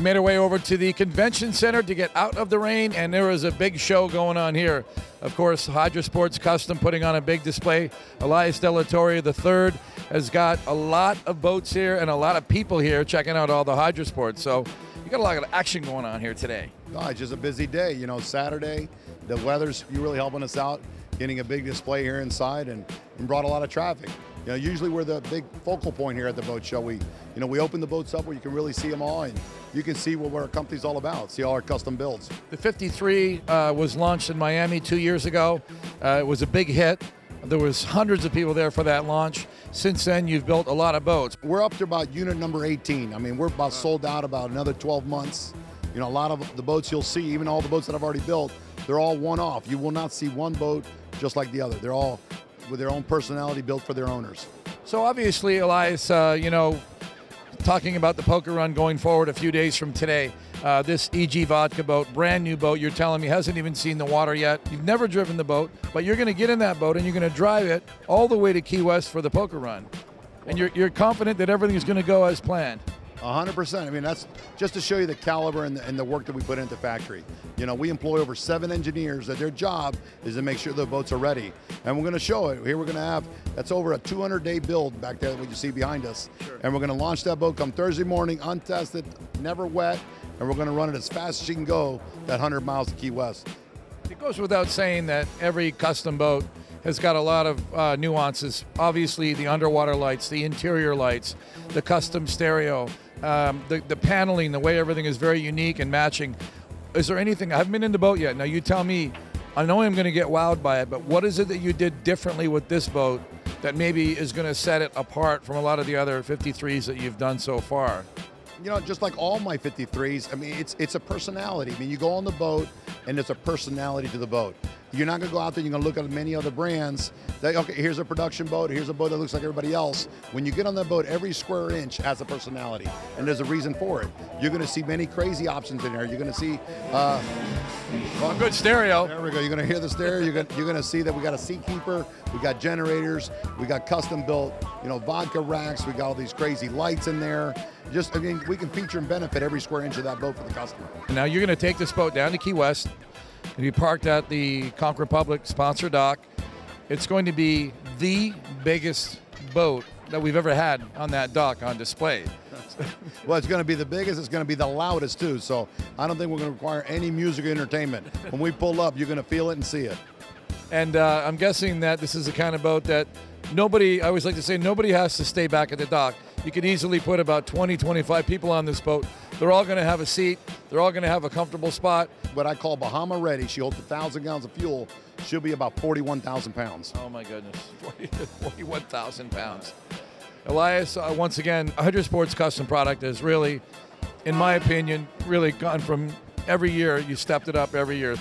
We made our way over to the convention center to get out of the rain, and there was a big show going on here. Of course, Hydrasports Custom putting on a big display. Elias De La Torre III has got a lot of boats here and a lot of people here checking out all the Hydrasports. So you got a lot of action going on here today. Oh, it's just a busy day. You know, Saturday, the weather's really helping us out, getting a big display here inside, and, and brought a lot of traffic. You know, usually we're the big focal point here at the boat show. We, you know, we open the boats up where you can really see them all, and you can see what our company's all about. See all our custom builds. The 53 uh, was launched in Miami two years ago. Uh, it was a big hit. There was hundreds of people there for that launch. Since then, you've built a lot of boats. We're up to about unit number 18. I mean, we're about sold out about another 12 months. You know, a lot of the boats you'll see, even all the boats that I've already built, they're all one-off. You will not see one boat just like the other. They're all with their own personality built for their owners. So obviously, Elias, uh, you know, talking about the poker run going forward a few days from today. Uh, this EG Vodka boat, brand new boat, you're telling me hasn't even seen the water yet. You've never driven the boat, but you're going to get in that boat and you're going to drive it all the way to Key West for the poker run. And you're, you're confident that everything is going to go as planned. 100%. I mean, that's just to show you the caliber and the, and the, work that we put into the factory. You know, we employ over seven engineers that their job is to make sure the boats are ready. And we're going to show it. Here we're going to have, that's over a 200 day build back there that you see behind us. Sure. And we're going to launch that boat come Thursday morning, untested, never wet, and we're going to run it as fast as you can go that 100 miles to Key West. It goes without saying that every custom boat has got a lot of uh, nuances. Obviously, the underwater lights, the interior lights, the custom stereo, um, the, the paneling, the way everything is very unique and matching. Is there anything? I haven't been in the boat yet. Now you tell me. I know I'm going to get wowed by it, but what is it that you did differently with this boat that maybe is going to set it apart from a lot of the other 53s that you've done so far? You know, just like all my 53s, I mean, it's it's a personality. I mean, you go on the boat, and it's a personality to the boat. You're not going to go out there. You're going to look at many other brands. That okay, here's a production boat. Here's a boat that looks like everybody else. When you get on that boat, every square inch has a personality, and there's a reason for it. You're going to see many crazy options in there. You're going to see. Uh, well, good stereo. There we go. You're going to hear the stereo. You're going, you're going to see that we got a Seakeeper. We got generators. We got custom built, you know, vodka racks. We got all these crazy lights in there. Just, I mean, we can feature and benefit every square inch of that boat for the customer. Now you're going to take this boat down to Key West and be parked at the Conch Republic sponsor dock. It's going to be the biggest boat that we've ever had on that dock on display. well, it's going to be the biggest. It's going to be the loudest too. So I don't think we're going to require any music or entertainment. When we pull up, you're going to feel it and see it. And uh, I'm guessing that this is the kind of boat that nobody, I always like to say, nobody has to stay back at the dock. You could easily put about 20, 25 people on this boat. They're all going to have a seat. They're all going to have a comfortable spot. What I call Bahama ready. She holds a thousand gallons of fuel. She'll be about 41,000 pounds. Oh my goodness, 40, 41,000 pounds. Elias, uh, once again, 100 Sports custom product is really, in my opinion, really gone from every year. You stepped it up every year.